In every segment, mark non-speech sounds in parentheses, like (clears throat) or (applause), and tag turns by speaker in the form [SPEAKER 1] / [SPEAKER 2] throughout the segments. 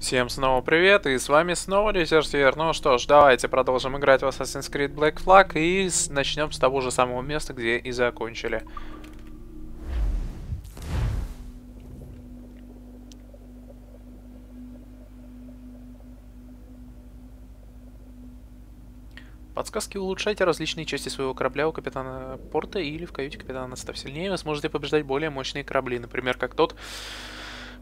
[SPEAKER 1] Всем снова привет, и с вами снова Дезертир. Ну что ж, давайте продолжим играть в Assassin's Creed Black Flag и начнем с того же самого места, где и закончили. Подсказки улучшайте различные части своего корабля у капитана порта или в каюте капитана. Став сильнее, вы сможете побеждать более мощные корабли, например, как тот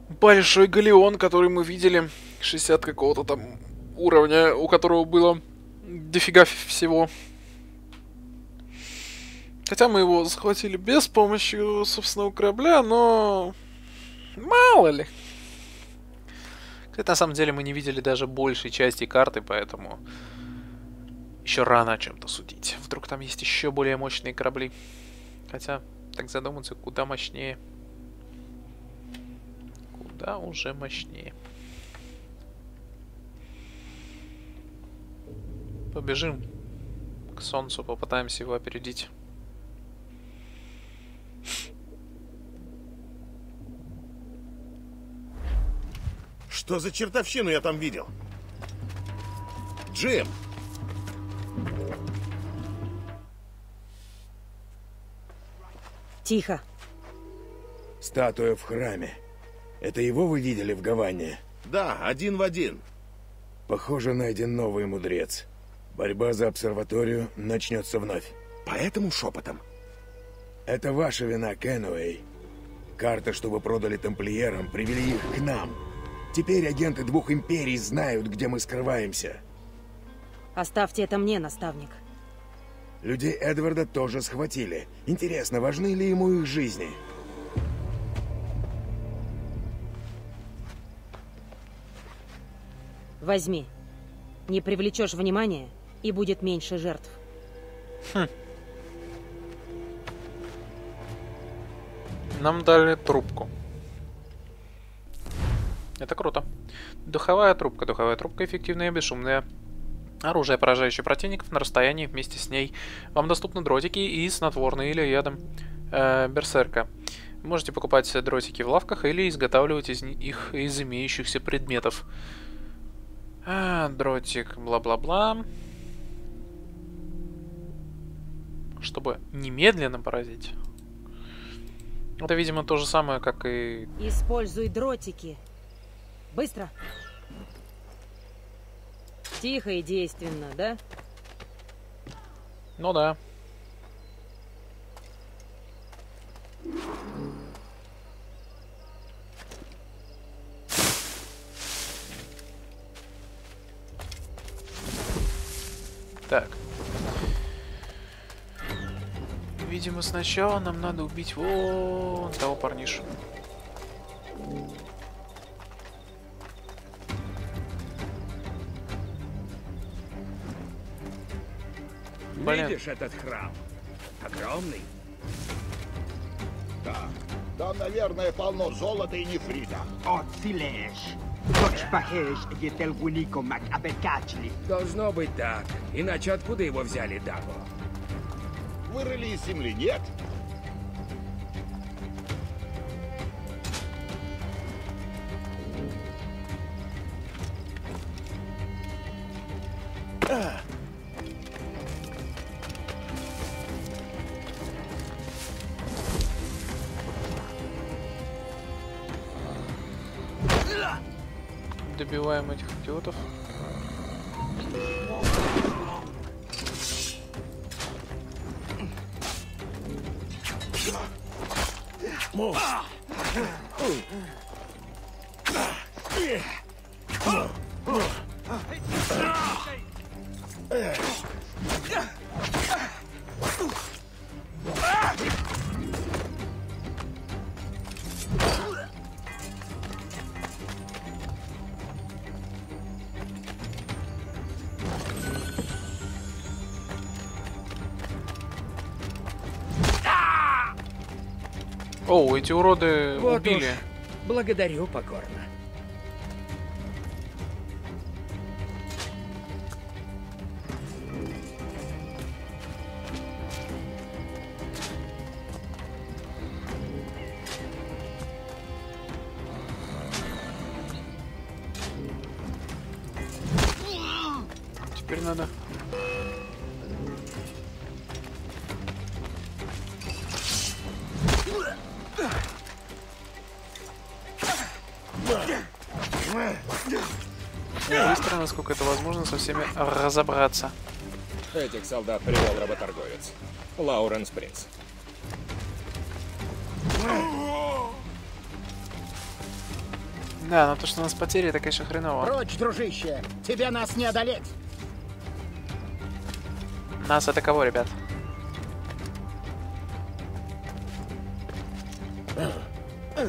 [SPEAKER 1] большой галеон, который мы видели, 60 какого-то там уровня, у которого было дофига всего. Хотя мы его захватили без помощи собственного корабля, но мало ли. Хотя на самом деле мы не видели даже большей части карты, поэтому еще рано о чем-то судить. Вдруг там есть еще более мощные корабли. Хотя, так задуматься, куда мощнее. Куда уже мощнее. Побежим к солнцу, попытаемся его опередить.
[SPEAKER 2] Что за чертовщину я там видел? Джим!
[SPEAKER 3] Тихо.
[SPEAKER 4] Статуя в храме. Это его вы видели в Гаване?
[SPEAKER 2] Да, один в один.
[SPEAKER 4] Похоже, найден новый мудрец. Борьба за обсерваторию начнется вновь.
[SPEAKER 2] Поэтому шепотом.
[SPEAKER 4] Это ваша вина, Кенуэй. Карты, что вы продали тамплиерам, привели их к нам. Теперь агенты двух империй знают, где мы скрываемся.
[SPEAKER 3] Оставьте это мне, наставник.
[SPEAKER 4] Людей Эдварда тоже схватили. Интересно, важны ли ему их жизни?
[SPEAKER 3] Возьми. Не привлечешь внимания, и будет меньше жертв.
[SPEAKER 1] Нам дали трубку. Это круто. Духовая трубка. Духовая трубка эффективная и бесшумная. Оружие, поражающее противников на расстоянии вместе с ней. Вам доступны дротики и снотворные или ядом э, берсерка. Можете покупать дротики в лавках или изготавливать из их из имеющихся предметов. А, дротик, бла-бла-бла. Чтобы немедленно поразить. Это, видимо, то же самое, как и...
[SPEAKER 3] Используй дротики. Быстро. Тихо и действенно, да?
[SPEAKER 1] Ну да. Так. Видимо, сначала нам надо убить вон того парнишу. Блин.
[SPEAKER 5] Видишь этот храм? Огромный.
[SPEAKER 2] Да. Там, наверное, полно золота и нефрита.
[SPEAKER 6] Отсилеш. Дочь Пахеш Етелгунико Макабекачли.
[SPEAKER 5] Должно быть так. Иначе откуда его взяли Даго?
[SPEAKER 2] Вырыли из земли, нет?
[SPEAKER 1] もう。Yeah. О, эти уроды
[SPEAKER 5] Вот
[SPEAKER 1] убили.
[SPEAKER 5] уж. Благодарю покорно.
[SPEAKER 1] теперь надо? Быстро, насколько это возможно, со всеми разобраться.
[SPEAKER 7] Этих солдат привел работорговец. Лауренс Принц.
[SPEAKER 1] Да, но то, что у нас потери, это, конечно, хреново.
[SPEAKER 8] Прочь, дружище! Тебе нас не одолеть!
[SPEAKER 1] Нас это кого, ребят? А?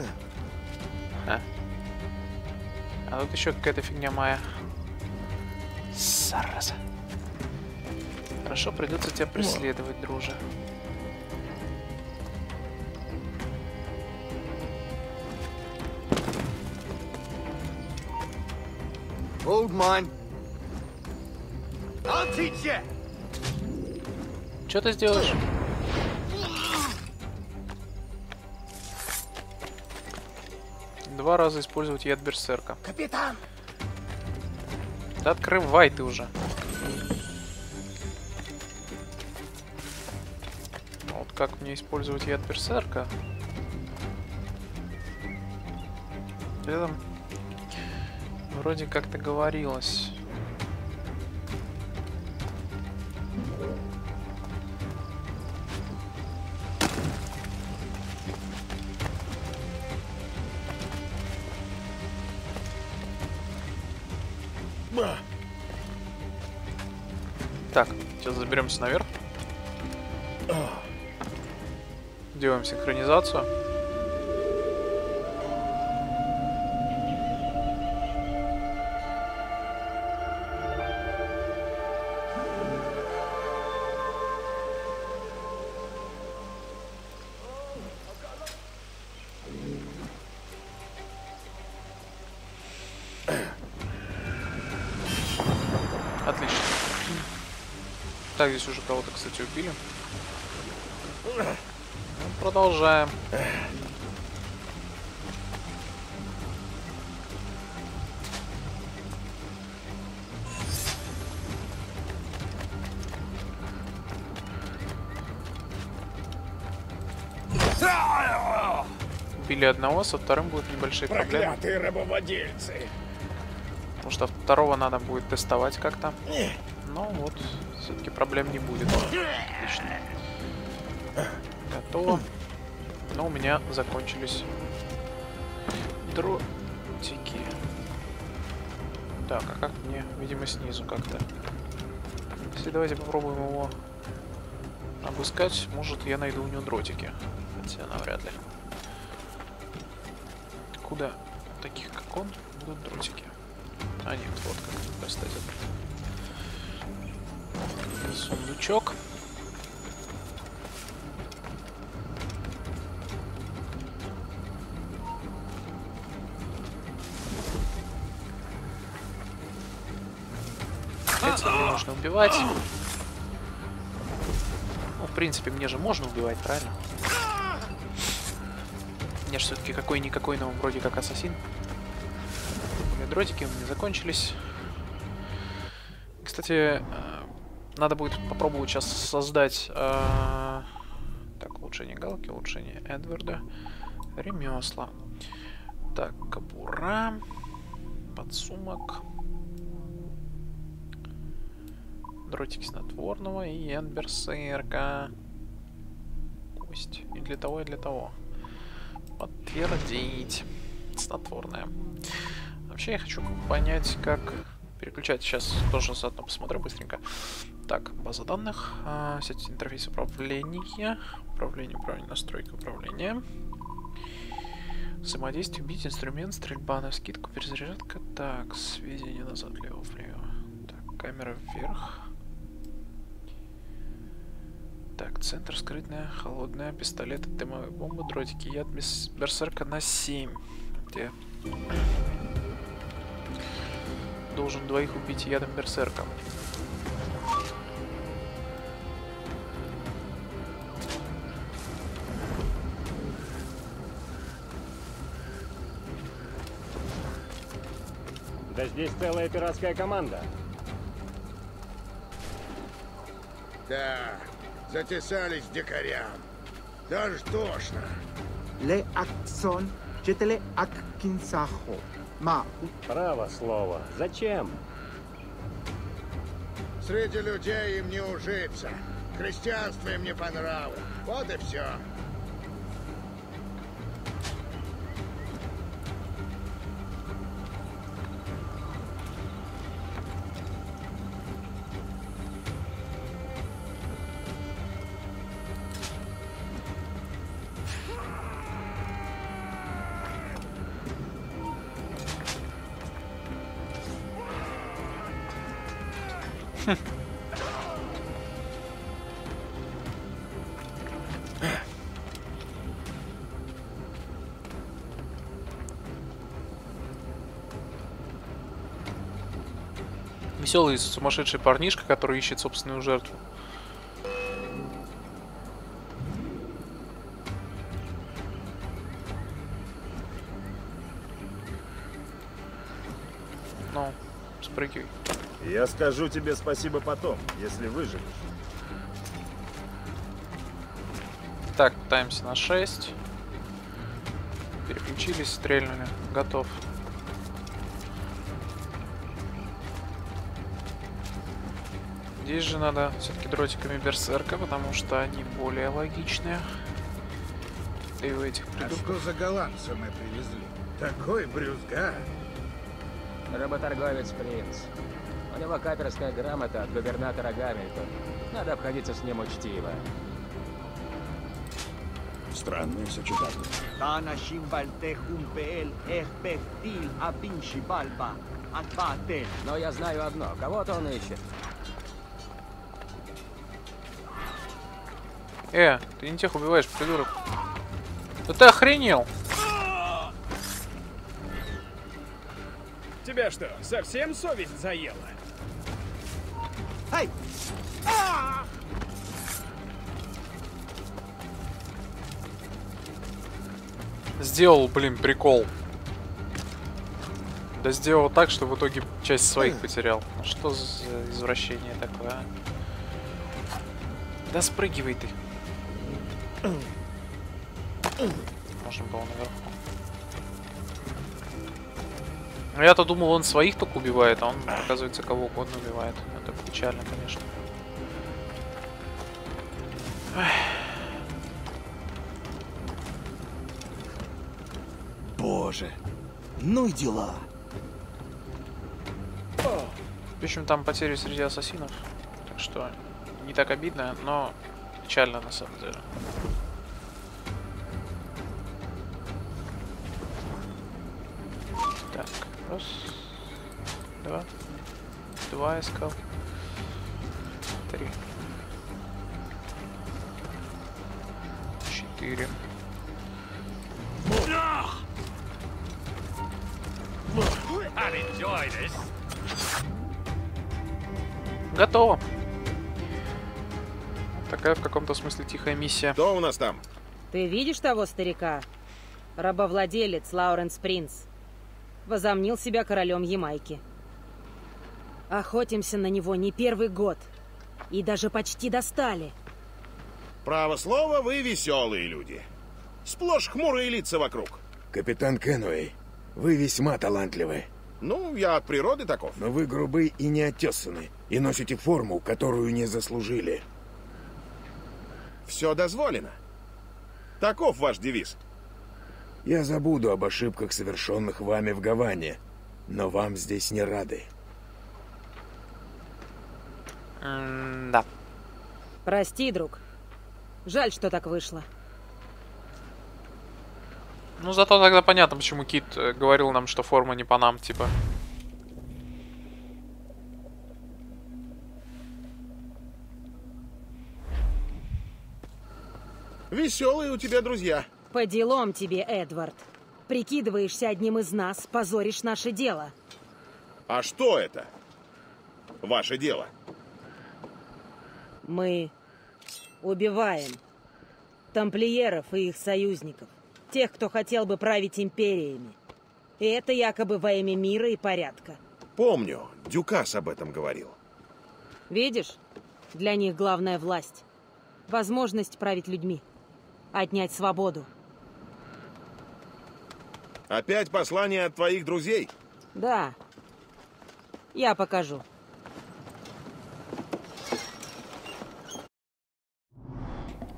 [SPEAKER 1] А тут еще какая-то фигня моя. Зараза. Хорошо, придется тебя преследовать, друже.
[SPEAKER 6] Hold mine. I'll teach you!
[SPEAKER 1] Что ты сделаешь? Два раза использовать яд берсерка.
[SPEAKER 8] Капитан!
[SPEAKER 1] Да открывай ты уже. Вот как мне использовать яд берсерка? Это вроде как-то говорилось. Так, сейчас заберемся наверх. Делаем синхронизацию. Так, здесь уже кого-то, кстати, убили. Ну, продолжаем. Убили одного, со вторым будут небольшие проблемы.
[SPEAKER 4] Проклятые рабовладельцы!
[SPEAKER 1] Потому что второго надо будет тестовать как-то. Но вот, все-таки проблем не будет. Отлично. Готово. Но у меня закончились дротики. Так, а как мне? Видимо, снизу как-то. Если давайте попробуем его обыскать, может я найду у него дротики. Хотя навряд ли. Куда таких, как он, будут дротики? А нет, вот как достать этот сундучок. Этих не можно убивать. Ну, в принципе, мне же можно убивать, правильно? Я же все-таки какой-никакой, но вроде как ассасин. Дротики у меня закончились. Кстати, э, надо будет попробовать сейчас создать... э, Так, улучшение галки, улучшение Эдварда. Ремесла. Так, кобура. Подсумок. Дротики снотворного и энберсерка. Кость. И для того, и для того. Подтвердить. Снотворное. Вообще я хочу понять, как переключать. Сейчас тоже заодно посмотрю быстренько. Так, база данных, а, сеть интерфейс управления, управление, управление, настройки управления. Взаимодействие, бить, инструмент, стрельба на скидку, перезарядка. Так, сведения назад, лево, влево. Так, камера вверх. Так, центр, скрытная, холодная, пистолет, дымовые бомбы, дротики, яд, берсерка на 7. Где? Должен двоих убить ядом берсерка.
[SPEAKER 7] Да здесь целая пиратская команда.
[SPEAKER 2] Да, затесались дикарям. Даже тошно.
[SPEAKER 9] Le Аксон, Четеле Аккинсахо. Ма,
[SPEAKER 10] Право слово. Зачем?
[SPEAKER 2] Среди людей им не ужиться. Христианство им не по нраву. Вот и все.
[SPEAKER 1] Веселый сумасшедший парнишка, который ищет собственную жертву. Ну, спрыгивай.
[SPEAKER 11] Я скажу тебе спасибо потом, если выживешь.
[SPEAKER 1] Так, пытаемся на 6. Переключились, стрельнули. Готов. Здесь же надо все-таки дротиками берсерка, потому что они более логичные. И у этих
[SPEAKER 2] А
[SPEAKER 1] придурков.
[SPEAKER 2] что за голландца мы привезли? Такой брюзга.
[SPEAKER 10] Работорговец принц. У него каперская грамота от губернатора Гамильтона. Надо обходиться с ним учтиво.
[SPEAKER 11] Странное сочетание.
[SPEAKER 10] Но я знаю одно. Кого-то он ищет.
[SPEAKER 1] Э, ты не тех убиваешь, придурок. Да ты охренел!
[SPEAKER 12] Тебя что, совсем совесть заела?
[SPEAKER 13] Эй!
[SPEAKER 1] Сделал, блин, прикол. Да сделал так, что в итоге часть своих потерял. Ну Что за извращение такое, а? Да спрыгивай ты. (clears throat) Можно было наверху. Ну, Я-то думал, он своих только убивает, а он, оказывается, кого угодно убивает. Это печально, конечно.
[SPEAKER 14] Боже, ну и дела.
[SPEAKER 1] В общем, там потери среди ассасинов. Так что не так обидно, но печально на самом деле. Раз, два, два искал, три, четыре. Готово. Такая в каком-то смысле тихая миссия.
[SPEAKER 11] Что у нас там?
[SPEAKER 3] Ты видишь того старика? Рабовладелец Лауренс Принц. Возомнил себя королем Ямайки. Охотимся на него не первый год. И даже почти достали.
[SPEAKER 11] Право слово, вы веселые люди. Сплошь хмурые лица вокруг.
[SPEAKER 4] Капитан Кенуэй, вы весьма талантливы.
[SPEAKER 11] Ну, я от природы таков.
[SPEAKER 4] Но вы грубы и неотесаны, и носите форму, которую не заслужили.
[SPEAKER 11] Все дозволено. Таков ваш девиз.
[SPEAKER 4] Я забуду об ошибках, совершенных вами в Гаване, но вам здесь не рады.
[SPEAKER 1] да.
[SPEAKER 3] Прости, друг. Жаль, что так вышло.
[SPEAKER 1] Ну, зато тогда понятно, почему Кит э, говорил нам, что форма не по нам, типа.
[SPEAKER 11] Веселые у тебя друзья.
[SPEAKER 3] По делам тебе, Эдвард. Прикидываешься одним из нас, позоришь наше дело.
[SPEAKER 11] А что это? Ваше дело.
[SPEAKER 3] Мы убиваем тамплиеров и их союзников. Тех, кто хотел бы править империями. И это якобы во имя мира и порядка.
[SPEAKER 11] Помню, Дюкас об этом говорил.
[SPEAKER 3] Видишь? Для них главная власть. Возможность править людьми. Отнять свободу.
[SPEAKER 11] Опять послание от твоих друзей?
[SPEAKER 3] Да. Я покажу.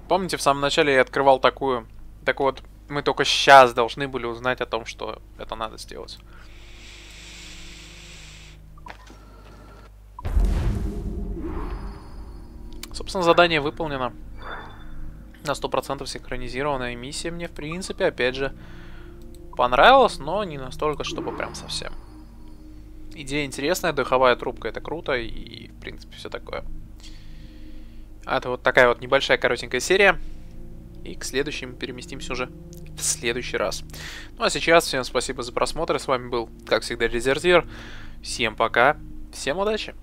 [SPEAKER 1] Помните, в самом начале я открывал такую... Так вот, мы только сейчас должны были узнать о том, что это надо сделать. Собственно, задание выполнено. На 100% синхронизированная миссия мне, в принципе, опять же, понравилась, но не настолько, чтобы прям совсем. Идея интересная, духовая трубка это круто и, в принципе, все такое. А это вот такая вот небольшая коротенькая серия. И к следующим переместимся уже в следующий раз. Ну а сейчас всем спасибо за просмотр. С вами был, как всегда, Дезертир. Всем пока. Всем удачи.